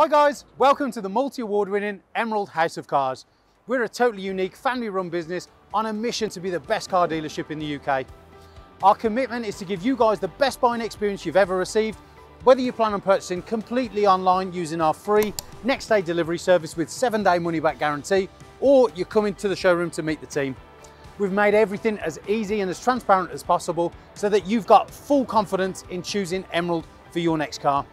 Hi guys, welcome to the multi-award winning Emerald House of Cars. We're a totally unique family run business on a mission to be the best car dealership in the UK. Our commitment is to give you guys the best buying experience you've ever received, whether you plan on purchasing completely online using our free next day delivery service with seven day money back guarantee, or you're coming to the showroom to meet the team. We've made everything as easy and as transparent as possible so that you've got full confidence in choosing Emerald for your next car.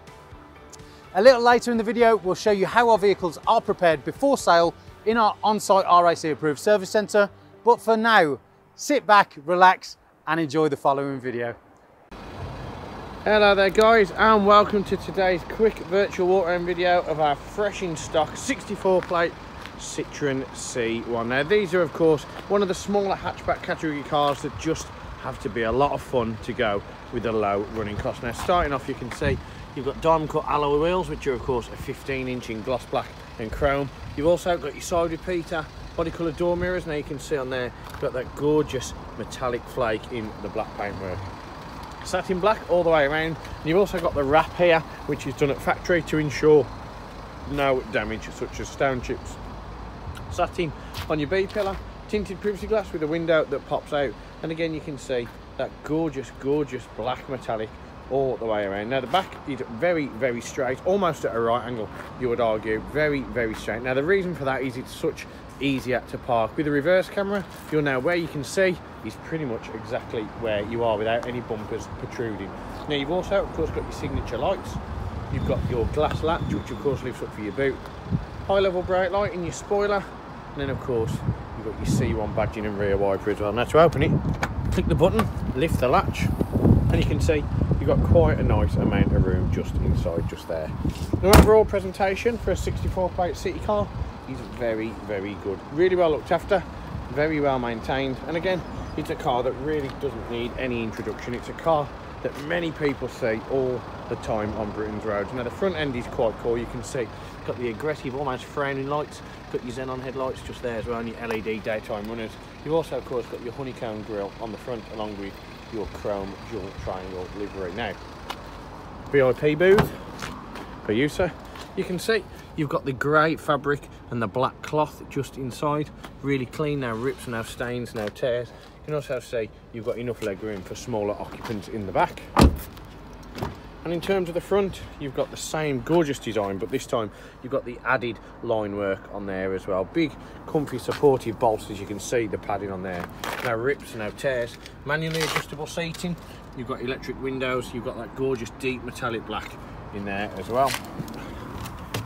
A little later in the video, we'll show you how our vehicles are prepared before sale in our on-site RAC approved service centre. But for now, sit back, relax and enjoy the following video. Hello there guys and welcome to today's quick virtual walk around video of our fresh in stock 64 plate Citroen C1. Now these are of course one of the smaller hatchback category cars that just have to be a lot of fun to go with a low running cost. Now starting off you can see you've got diamond cut alloy wheels which are of course a 15 inch in gloss black and chrome. You've also got your side repeater, body colour door mirrors. Now you can see on there you've got that gorgeous metallic flake in the black paintwork satin black all the way around and you've also got the wrap here which is done at factory to ensure no damage such as stone chips satin on your B pillar, tinted privacy glass with a window that pops out. And again, you can see that gorgeous, gorgeous black metallic all the way around. Now the back is very, very straight, almost at a right angle, you would argue. Very, very straight. Now the reason for that is it's such easier to park. With the reverse camera, you'll know where you can see is pretty much exactly where you are without any bumpers protruding. Now you've also, of course, got your signature lights. You've got your glass latch, which of course lifts up for your boot. High level brake light in your spoiler, and then of course, you've got your C1 badging and rear wiper as well. Now to open it, click the button, lift the latch, and you can see you've got quite a nice amount of room just inside, just there. The overall presentation for a 64 plate city car is very, very good. Really well looked after, very well maintained, and again, it's a car that really doesn't need any introduction. It's a car that many people see all the time on Britain's roads. Now the front end is quite cool, you can see got the aggressive almost frowning lights, got your xenon headlights just there as well and your LED daytime runners. You've also of course got your honeycomb grille on the front along with your chrome dual triangle livery. Now, VIP booth for you sir. You can see you've got the grey fabric and the black cloth just inside. Really clean, no rips, no stains, no tears. You can also see you've got enough leg room for smaller occupants in the back. And in terms of the front, you've got the same gorgeous design, but this time you've got the added line work on there as well. Big, comfy, supportive bolts, as you can see, the padding on there. No rips, no tears. Manually adjustable seating. You've got electric windows. You've got that gorgeous deep metallic black in there as well.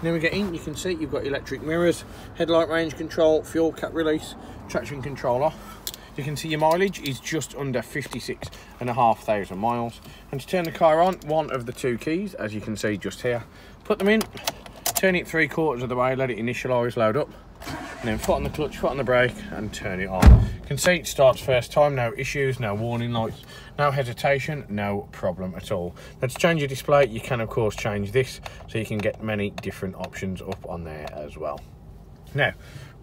then we get in, you can see you've got electric mirrors, headlight range control, fuel cap release, traction control off you can see your mileage is just under 56 and a half thousand miles. And to turn the car on, one of the two keys, as you can see just here, put them in, turn it three quarters of the way, let it initialise, load up, and then foot on the clutch, foot on the brake, and turn it on. You can see it starts first time, no issues, no warning lights, no hesitation, no problem at all. Now to change your display, you can of course change this, so you can get many different options up on there as well. Now,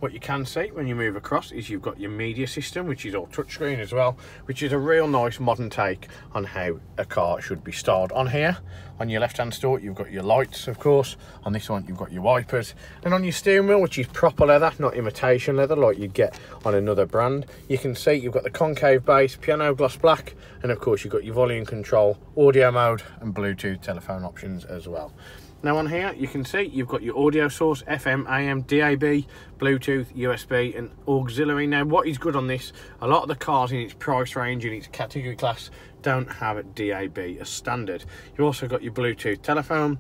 what you can see when you move across is you've got your media system, which is all touchscreen as well, which is a real nice modern take on how a car should be styled. On here, on your left-hand store, you've got your lights, of course. On this one, you've got your wipers. And on your steering wheel, which is proper leather, not imitation leather like you'd get on another brand, you can see you've got the concave base, piano gloss black, and of course, you've got your volume control, audio mode, and Bluetooth telephone options as well. Now on here, you can see you've got your audio source, FM, AM, DAB, Bluetooth, USB and auxiliary. Now what is good on this, a lot of the cars in its price range, in its category class, don't have a DAB as standard. You've also got your Bluetooth telephone,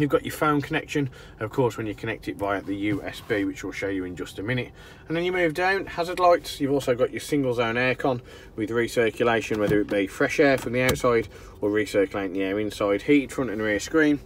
You've got your phone connection, of course, when you connect it via the USB, which we'll show you in just a minute. And then you move down, hazard lights. You've also got your single zone aircon with recirculation, whether it be fresh air from the outside or recirculating the air inside. Heated front and rear screen.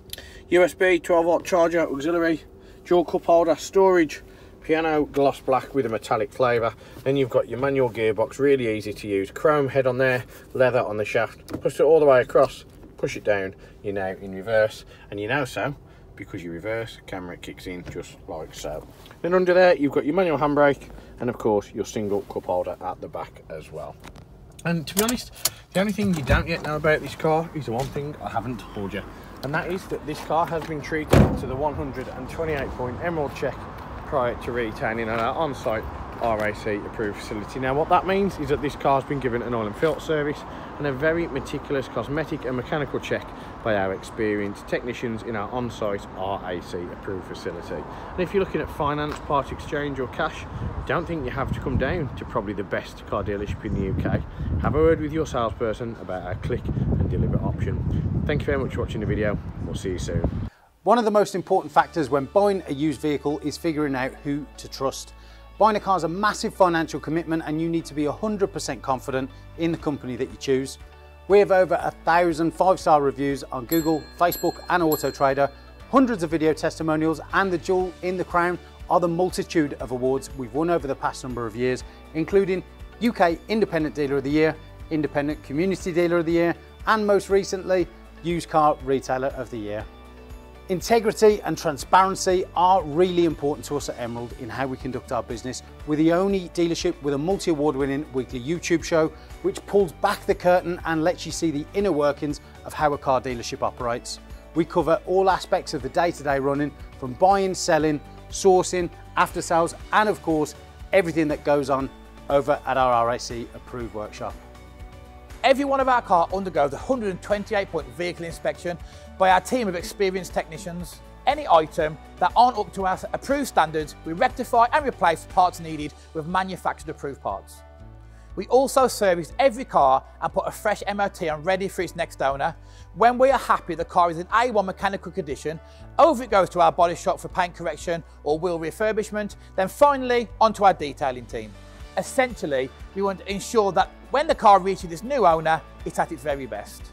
USB 12 volt charger, auxiliary, dual cup holder, storage, piano gloss black with a metallic flavour. Then you've got your manual gearbox, really easy to use. Chrome head on there, leather on the shaft. Push it all the way across push it down, you're now in reverse, and you know so because you reverse, camera kicks in just like so. Then under there, you've got your manual handbrake, and of course, your single cup holder at the back as well. And to be honest, the only thing you don't yet know about this car is the one thing I haven't told you and that is that this car has been treated to the 128 point Emerald check prior to retaining at our on-site RAC approved facility. Now what that means is that this car has been given an oil and filter service and a very meticulous cosmetic and mechanical check by our experienced technicians in our on-site RAC approved facility. And if you're looking at finance, part exchange or cash, don't think you have to come down to probably the best car dealership in the UK. Have a word with your salesperson about our click deliver option. Thank you very much for watching the video. We'll see you soon. One of the most important factors when buying a used vehicle is figuring out who to trust. Buying a car is a massive financial commitment and you need to be 100% confident in the company that you choose. We have over a thousand five-star reviews on Google, Facebook and Autotrader, hundreds of video testimonials and the jewel in the crown are the multitude of awards we've won over the past number of years, including UK Independent Dealer of the Year, Independent Community Dealer of the Year and most recently, Used Car Retailer of the Year. Integrity and transparency are really important to us at Emerald in how we conduct our business. We're the only dealership with a multi-award winning weekly YouTube show which pulls back the curtain and lets you see the inner workings of how a car dealership operates. We cover all aspects of the day-to-day -day running from buying, selling, sourcing, after sales and of course everything that goes on over at our RAC approved workshop. Every one of our cars undergoes a 128 point vehicle inspection by our team of experienced technicians. Any item that aren't up to our approved standards, we rectify and replace parts needed with manufactured approved parts. We also service every car and put a fresh MOT on ready for its next owner. When we are happy the car is in A1 mechanical condition, over it goes to our body shop for paint correction or wheel refurbishment, then finally onto our detailing team. Essentially, we want to ensure that when the car reaches its new owner, it's at its very best.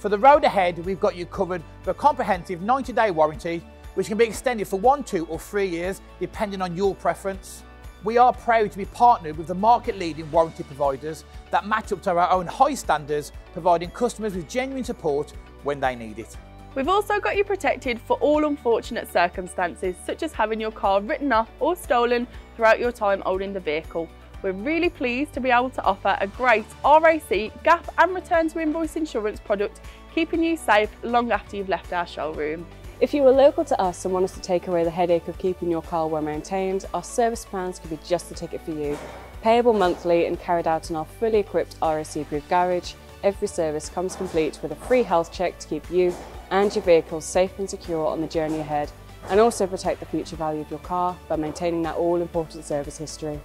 For the road ahead, we've got you covered for a comprehensive 90-day warranty, which can be extended for one, two or three years, depending on your preference. We are proud to be partnered with the market-leading warranty providers that match up to our own high standards, providing customers with genuine support when they need it. We've also got you protected for all unfortunate circumstances, such as having your car written off or stolen throughout your time holding the vehicle. We're really pleased to be able to offer a great RAC, gap and return to invoice insurance product, keeping you safe long after you've left our showroom. If you are local to us and want us to take away the headache of keeping your car well maintained, our service plans could be just the ticket for you. Payable monthly and carried out in our fully equipped RAC Group garage, every service comes complete with a free health check to keep you and your vehicle safe and secure on the journey ahead and also protect the future value of your car by maintaining that all important service history.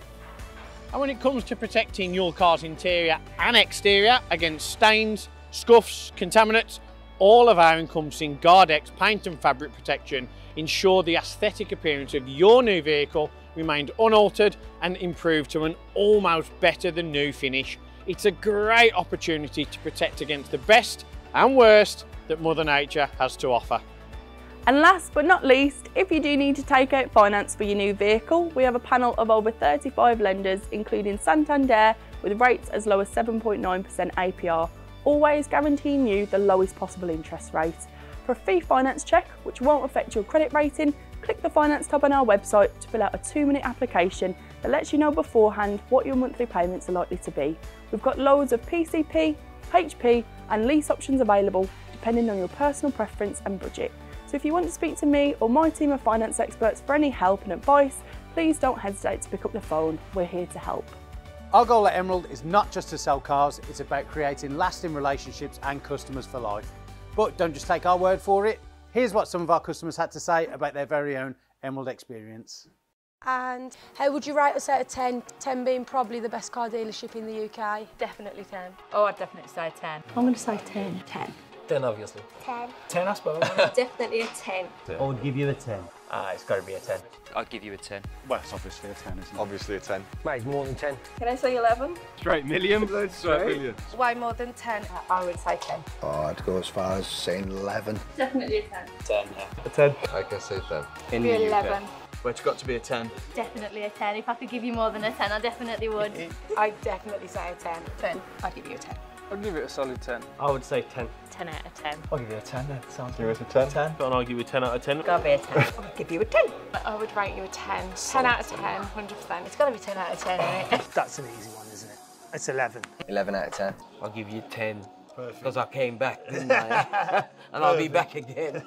And when it comes to protecting your car's interior and exterior against stains, scuffs, contaminants, all of our encompassing Guardex paint and fabric protection ensure the aesthetic appearance of your new vehicle remained unaltered and improved to an almost better than new finish. It's a great opportunity to protect against the best and worst that Mother Nature has to offer. And last but not least, if you do need to take out finance for your new vehicle, we have a panel of over 35 lenders, including Santander, with rates as low as 7.9% APR, always guaranteeing you the lowest possible interest rate. For a free finance check, which won't affect your credit rating, click the finance tab on our website to fill out a two minute application that lets you know beforehand what your monthly payments are likely to be. We've got loads of PCP, HP and lease options available depending on your personal preference and budget. So if you want to speak to me or my team of finance experts for any help and advice, please don't hesitate to pick up the phone. We're here to help. Our goal at Emerald is not just to sell cars, it's about creating lasting relationships and customers for life. But don't just take our word for it. Here's what some of our customers had to say about their very own Emerald experience. And how would you rate us out of 10? 10 being probably the best car dealership in the UK. Definitely 10. Oh, I'd definitely say 10. I'm going to say 10. 10. 10 obviously. 10. 10 I suppose. Definitely a 10. I would give you a 10. Ah, it's got to be a 10. I'd give you a 10. Well, it's obviously a 10, isn't it? Obviously a 10. Mate, more than 10. Can I say 11? Straight million, straight million. Way more than 10. I would say 10. Oh, I'd go as far as saying 11. Definitely a 10. 10, yeah. A 10. I can say 10. In Be 11. Well, it's got to be a 10. Definitely a 10. If I could give you more than a 10, I definitely would. I'd definitely say a 10. 10. I'd give you a 10. I'd give it a solid 10. I would say 10. 10 out of 10. I'll give you a 10 then. Sounds Give us a 10. 10. But I'll give you a 10 out of 10. Gotta be a 10. I'll give you a 10. I would rate you a 10. 10 out of 10, 100%. It's gotta be 10 out of 10, isn't it? That's an easy one, isn't it? It's 11. 11 out of 10. I'll give you 10. Because I came back, didn't I? and I'll be back again.